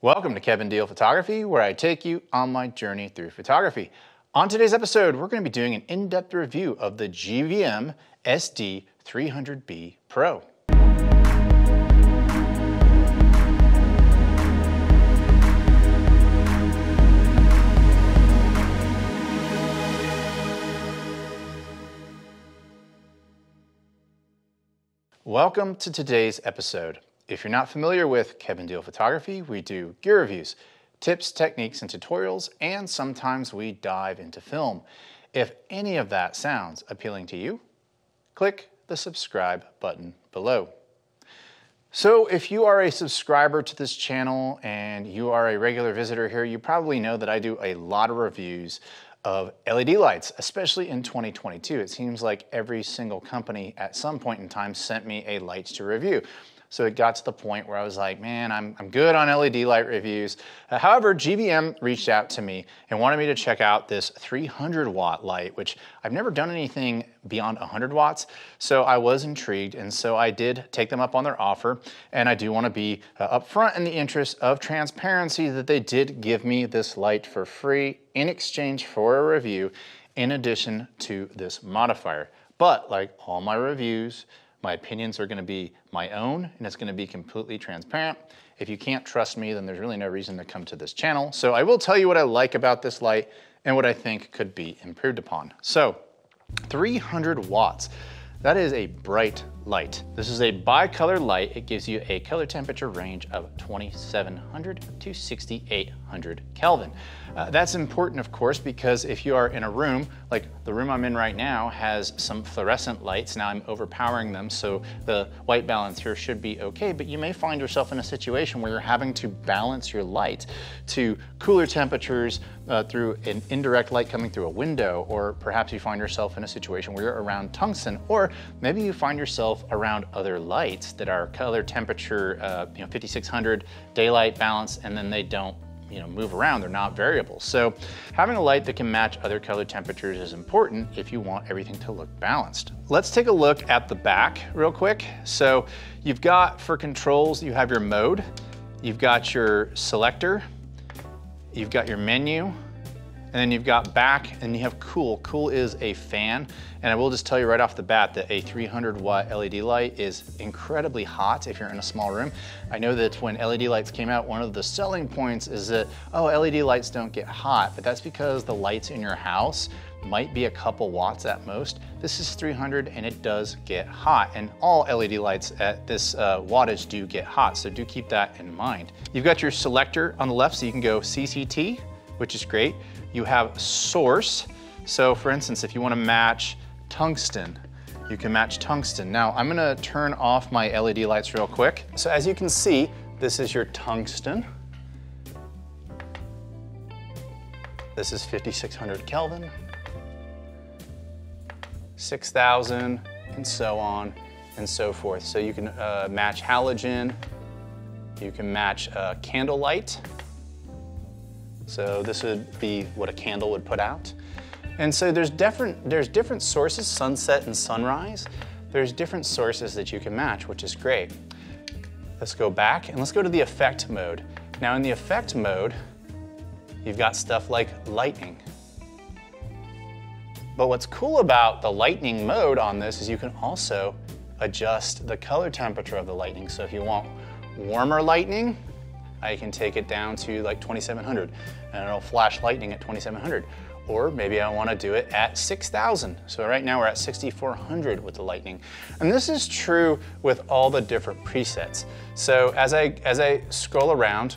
Welcome to Kevin Deal Photography, where I take you on my journey through photography. On today's episode, we're going to be doing an in-depth review of the GVM SD 300B Pro. Welcome to today's episode. If you're not familiar with Kevin Deal Photography, we do gear reviews, tips, techniques, and tutorials, and sometimes we dive into film. If any of that sounds appealing to you, click the subscribe button below. So if you are a subscriber to this channel and you are a regular visitor here, you probably know that I do a lot of reviews of LED lights, especially in 2022. It seems like every single company at some point in time sent me a lights to review. So it got to the point where I was like, man, I'm, I'm good on LED light reviews. Uh, however, GVM reached out to me and wanted me to check out this 300 watt light, which I've never done anything beyond 100 watts. So I was intrigued. And so I did take them up on their offer. And I do want to be uh, upfront in the interest of transparency that they did give me this light for free in exchange for a review in addition to this modifier. But like all my reviews, my opinions are going to be my own and it's going to be completely transparent. If you can't trust me, then there's really no reason to come to this channel. So I will tell you what I like about this light and what I think could be improved upon. So 300 watts. That is a bright light. This is a bicolor light. It gives you a color temperature range of 2700 to 6800 Kelvin. Uh, that's important, of course, because if you are in a room, like the room I'm in right now has some fluorescent lights. Now I'm overpowering them, so the white balance here should be okay, but you may find yourself in a situation where you're having to balance your light to cooler temperatures uh, through an indirect light coming through a window, or perhaps you find yourself in a situation where you're around tungsten, or maybe you find yourself around other lights that are color temperature, uh, you know, 5600 daylight balance, and then they don't you know, move around, they're not variable. So having a light that can match other color temperatures is important if you want everything to look balanced. Let's take a look at the back real quick. So you've got, for controls, you have your mode, you've got your selector, you've got your menu, and then you've got back and you have cool. Cool is a fan. And I will just tell you right off the bat that a 300 watt LED light is incredibly hot if you're in a small room. I know that when LED lights came out, one of the selling points is that, oh, LED lights don't get hot, but that's because the lights in your house might be a couple watts at most. This is 300 and it does get hot and all LED lights at this uh, wattage do get hot, so do keep that in mind. You've got your selector on the left so you can go CCT, which is great. You have source. So for instance, if you wanna match tungsten, you can match tungsten. Now I'm gonna turn off my LED lights real quick. So as you can see, this is your tungsten. This is 5600 Kelvin, 6000, and so on and so forth. So you can uh, match halogen, you can match uh, candlelight, so this would be what a candle would put out. And so there's different, there's different sources, sunset and sunrise. There's different sources that you can match, which is great. Let's go back and let's go to the effect mode. Now in the effect mode, you've got stuff like lightning. But what's cool about the lightning mode on this is you can also adjust the color temperature of the lightning. So if you want warmer lightning, I can take it down to like 2700 and it'll flash lightning at 2700. Or maybe I wanna do it at 6000. So right now we're at 6400 with the lightning. And this is true with all the different presets. So as I, as I scroll around,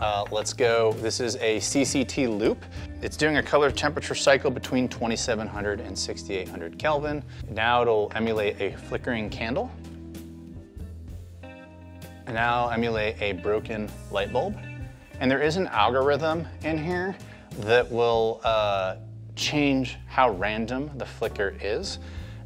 uh, let's go, this is a CCT loop. It's doing a color temperature cycle between 2700 and 6800 Kelvin. Now it'll emulate a flickering candle. And now emulate a broken light bulb. And there is an algorithm in here that will uh, change how random the flicker is.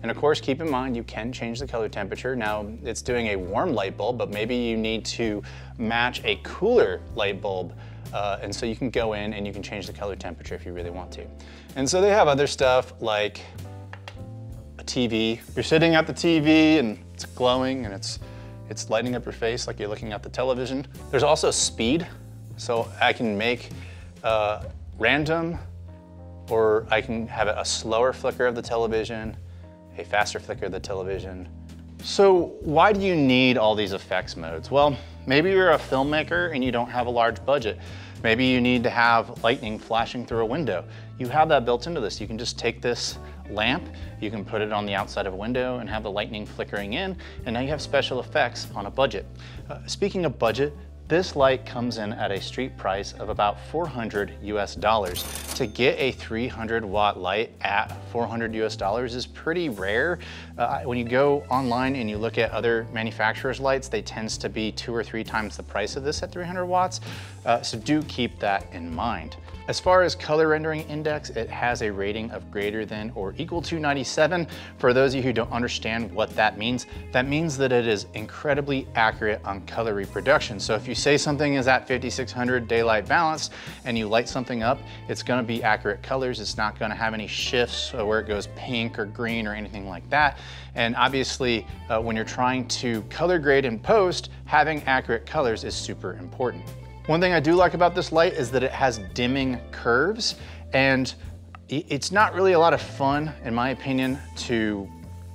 And of course, keep in mind, you can change the color temperature. Now, it's doing a warm light bulb, but maybe you need to match a cooler light bulb. Uh, and so you can go in and you can change the color temperature if you really want to. And so they have other stuff like a TV. You're sitting at the TV and it's glowing and it's It's lighting up your face like you're looking at the television. There's also speed. So I can make uh, random or I can have a slower flicker of the television, a faster flicker of the television. So why do you need all these effects modes? Well, maybe you're a filmmaker and you don't have a large budget. Maybe you need to have lightning flashing through a window. You have that built into this. You can just take this lamp, you can put it on the outside of a window and have the lightning flickering in, and now you have special effects on a budget. Uh, speaking of budget, this light comes in at a street price of about 400 US dollars. To get a 300 watt light at 400 US dollars is pretty rare. Uh, when you go online and you look at other manufacturers' lights, they tends to be two or three times the price of this at 300 watts. Uh, so do keep that in mind. As far as color rendering index, it has a rating of greater than or equal to 97. For those of you who don't understand what that means, that means that it is incredibly accurate on color reproduction. So if you say something is at 5600 daylight balance and you light something up, it's gonna be accurate colors. It's not gonna have any shifts where it goes pink or green or anything like that. And obviously, uh, when you're trying to color grade in post, having accurate colors is super important. One thing I do like about this light is that it has dimming curves and it's not really a lot of fun, in my opinion, to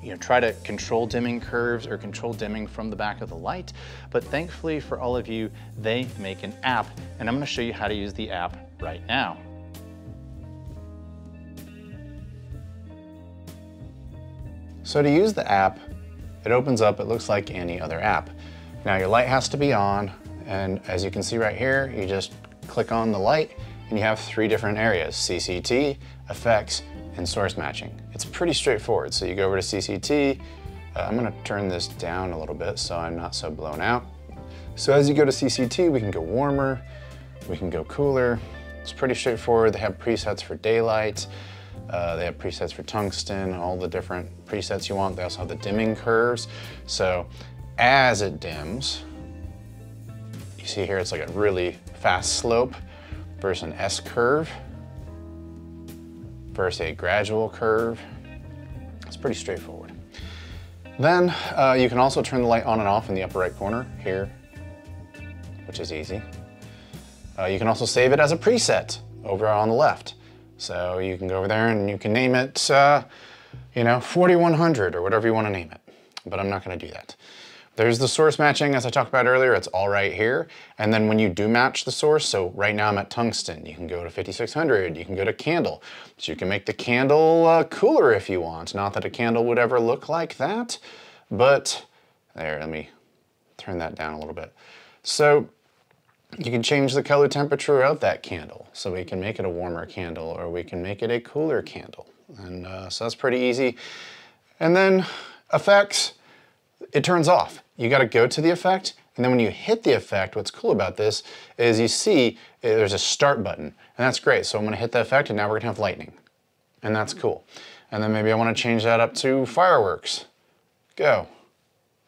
you know, try to control dimming curves or control dimming from the back of the light. But thankfully for all of you, they make an app and I'm gonna show you how to use the app right now. So to use the app, it opens up, it looks like any other app. Now your light has to be on, and as you can see right here, you just click on the light and you have three different areas, CCT, effects, and source matching. It's pretty straightforward. So you go over to CCT, uh, I'm gonna turn this down a little bit so I'm not so blown out. So as you go to CCT, we can go warmer, we can go cooler. It's pretty straightforward. They have presets for daylight, uh, they have presets for tungsten, all the different presets you want. They also have the dimming curves. So as it dims, see here it's like a really fast slope versus an S curve versus a gradual curve. It's pretty straightforward. Then uh, you can also turn the light on and off in the upper right corner here, which is easy. Uh, you can also save it as a preset over on the left. So you can go over there and you can name it, uh, you know, 4100 or whatever you want to name it. But I'm not going to do that. There's the source matching, as I talked about earlier, it's all right here. And then when you do match the source, so right now I'm at tungsten, you can go to 5600, you can go to candle. So you can make the candle uh, cooler if you want. Not that a candle would ever look like that, but there, let me turn that down a little bit. So you can change the color temperature of that candle. So we can make it a warmer candle or we can make it a cooler candle. And uh, so that's pretty easy. And then effects, it turns off. You gotta go to the effect, and then when you hit the effect, what's cool about this is you see eh, there's a start button, and that's great. So I'm gonna hit the effect, and now we're gonna have lightning. And that's cool. And then maybe I wanna change that up to fireworks. Go.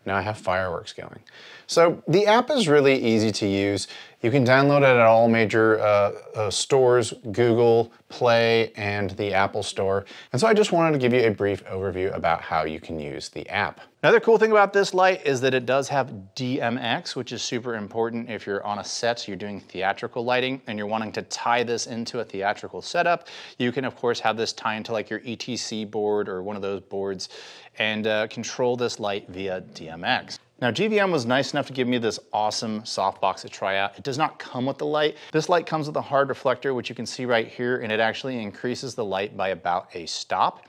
Now I have fireworks going. So the app is really easy to use. You can download it at all major uh, uh, stores, Google, Play, and the Apple Store. And so I just wanted to give you a brief overview about how you can use the app. Another cool thing about this light is that it does have DMX, which is super important if you're on a set, you're doing theatrical lighting, and you're wanting to tie this into a theatrical setup. You can, of course, have this tie into like your ETC board or one of those boards and uh, control this light via DMX. Now GVM was nice enough to give me this awesome softbox to try out. It does not come with the light. This light comes with a hard reflector, which you can see right here, and it actually increases the light by about a stop.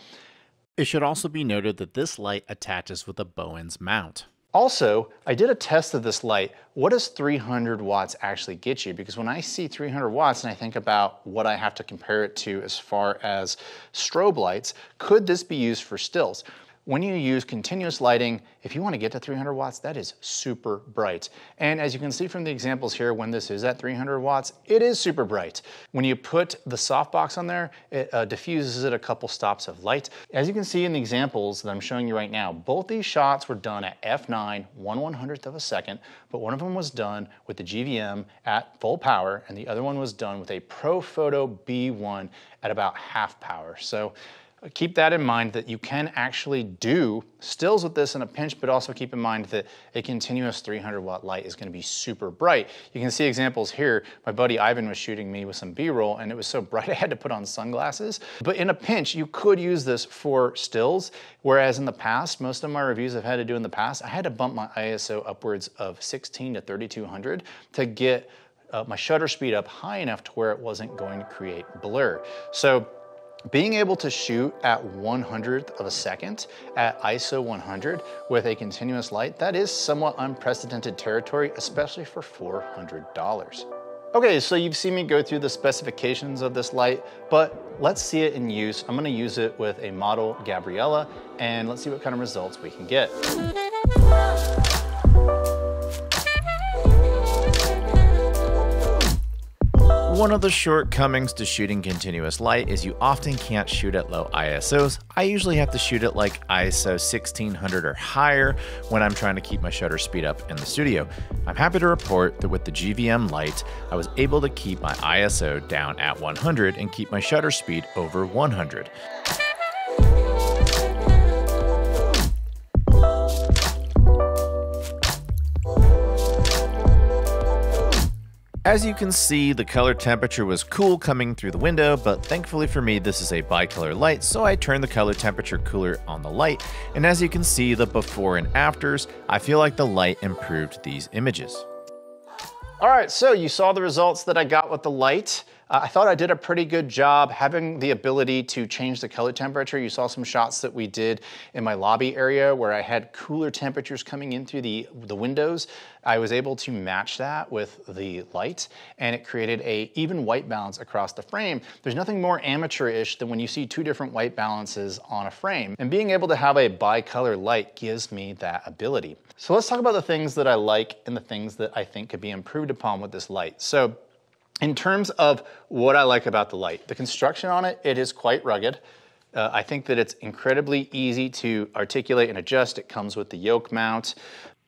It should also be noted that this light attaches with a Bowens mount. Also, I did a test of this light. What does 300 watts actually get you? Because when I see 300 watts and I think about what I have to compare it to as far as strobe lights, could this be used for stills? When you use continuous lighting, if you want to get to 300 watts, that is super bright. And as you can see from the examples here, when this is at 300 watts, it is super bright. When you put the softbox on there, it uh, diffuses it a couple stops of light. As you can see in the examples that I'm showing you right now, both these shots were done at f9, 1 100th of a second, but one of them was done with the GVM at full power, and the other one was done with a Profoto B1 at about half power. So keep that in mind that you can actually do stills with this in a pinch, but also keep in mind that a continuous 300 watt light is gonna be super bright. You can see examples here. My buddy Ivan was shooting me with some B-roll and it was so bright I had to put on sunglasses. But in a pinch, you could use this for stills, whereas in the past, most of my reviews I've had to do in the past, I had to bump my ISO upwards of 16 to 3200 to get uh, my shutter speed up high enough to where it wasn't going to create blur. So being able to shoot at 100th of a second at ISO 100 with a continuous light, that is somewhat unprecedented territory, especially for $400. Okay, so you've seen me go through the specifications of this light, but let's see it in use. I'm gonna use it with a model Gabriella, and let's see what kind of results we can get. One of the shortcomings to shooting continuous light is you often can't shoot at low ISOs. I usually have to shoot at like ISO 1600 or higher when I'm trying to keep my shutter speed up in the studio. I'm happy to report that with the GVM light, I was able to keep my ISO down at 100 and keep my shutter speed over 100. As you can see, the color temperature was cool coming through the window, but thankfully for me, this is a bicolor light, so I turned the color temperature cooler on the light, and as you can see the before and afters, I feel like the light improved these images. All right, so you saw the results that I got with the light. Uh, I thought I did a pretty good job having the ability to change the color temperature. You saw some shots that we did in my lobby area where I had cooler temperatures coming in through the, the windows. I was able to match that with the light and it created a even white balance across the frame. There's nothing more amateurish than when you see two different white balances on a frame. And being able to have a bicolor light gives me that ability. So let's talk about the things that I like and the things that I think could be improved upon with this light. So in terms of what I like about the light, the construction on it, it is quite rugged. Uh, I think that it's incredibly easy to articulate and adjust. It comes with the yoke mount.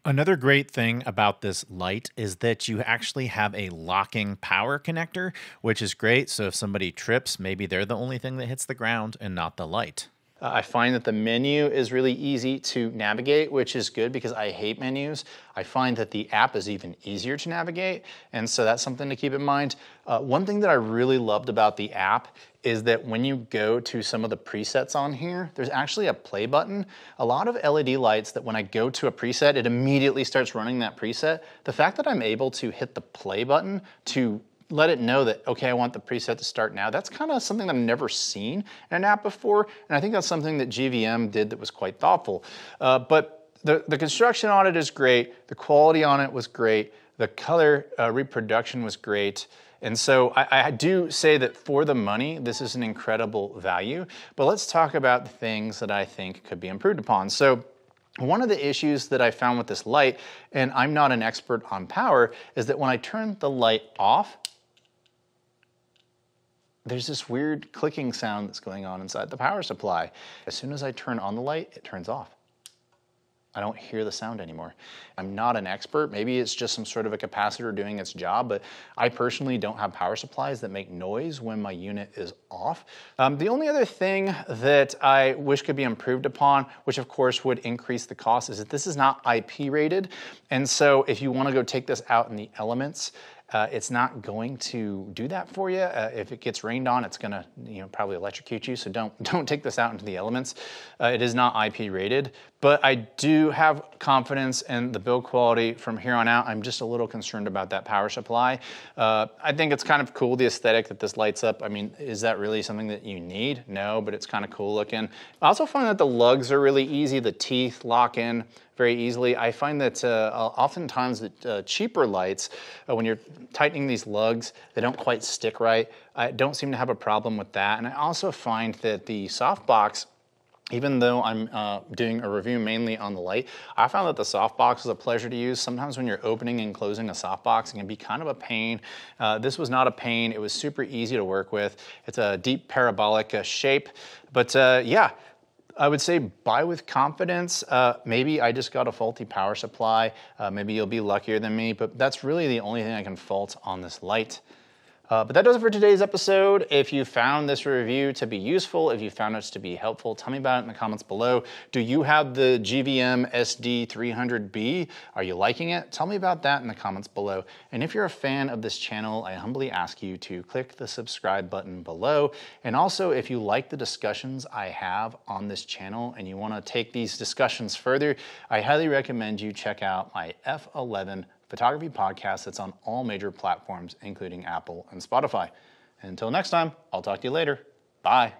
Another great thing about this light is that you actually have a locking power connector, which is great. So if somebody trips, maybe they're the only thing that hits the ground and not the light. Uh, I find that the menu is really easy to navigate, which is good because I hate menus. I find that the app is even easier to navigate, and so that's something to keep in mind. Uh, one thing that I really loved about the app is that when you go to some of the presets on here, there's actually a play button. A lot of LED lights that when I go to a preset, it immediately starts running that preset. The fact that I'm able to hit the play button to let it know that, okay, I want the preset to start now. That's kind of something that I've never seen in an app before. And I think that's something that GVM did that was quite thoughtful. Uh, but the, the construction on it is great. The quality on it was great. The color uh, reproduction was great. And so I, I, do say that for the money, this is an incredible value. But let's talk about the things that I think could be improved upon. So one of the issues that I found with this light, and I'm not an expert on power, is that when I turn the light off, there's this weird clicking sound that's going on inside the power supply. As soon as I turn on the light, it turns off. I don't hear the sound anymore. I'm not an expert. Maybe it's just some sort of a capacitor doing its job, but I personally don't have power supplies that make noise when my unit is off. Um, the only other thing that I wish could be improved upon, which of course would increase the cost, is that this is not IP rated. And so if you wanna go take this out in the elements, uh, it's not going to do that for you. Uh, if it gets rained on, it's going to you know probably electrocute you. So don't don't take this out into the elements. Uh, it is not IP rated, but I do have confidence in the build quality from here on out. I'm just a little concerned about that power supply. Uh, I think it's kind of cool the aesthetic that this lights up. I mean, is that really something that you need? No, but it's kind of cool looking. I also find that the lugs are really easy. The teeth lock in very easily. I find that uh, oftentimes the uh, cheaper lights, uh, when you're tightening these lugs, they don't quite stick right. I don't seem to have a problem with that. And I also find that the softbox even though I'm uh, doing a review mainly on the light, I found that the softbox is a pleasure to use. Sometimes when you're opening and closing a softbox, it can be kind of a pain. Uh, this was not a pain. It was super easy to work with. It's a deep parabolic uh, shape. But uh, yeah, I would say buy with confidence. Uh, maybe I just got a faulty power supply. Uh, maybe you'll be luckier than me, but that's really the only thing I can fault on this light. Uh, but that does it for today's episode. If you found this review to be useful, if you found it to be helpful, tell me about it in the comments below. Do you have the GVM SD300B? Are you liking it? Tell me about that in the comments below. And if you're a fan of this channel, I humbly ask you to click the subscribe button below. And also, if you like the discussions I have on this channel and you want to take these discussions further, I highly recommend you check out my F11 photography podcast that's on all major platforms, including Apple and Spotify. Until next time, I'll talk to you later. Bye.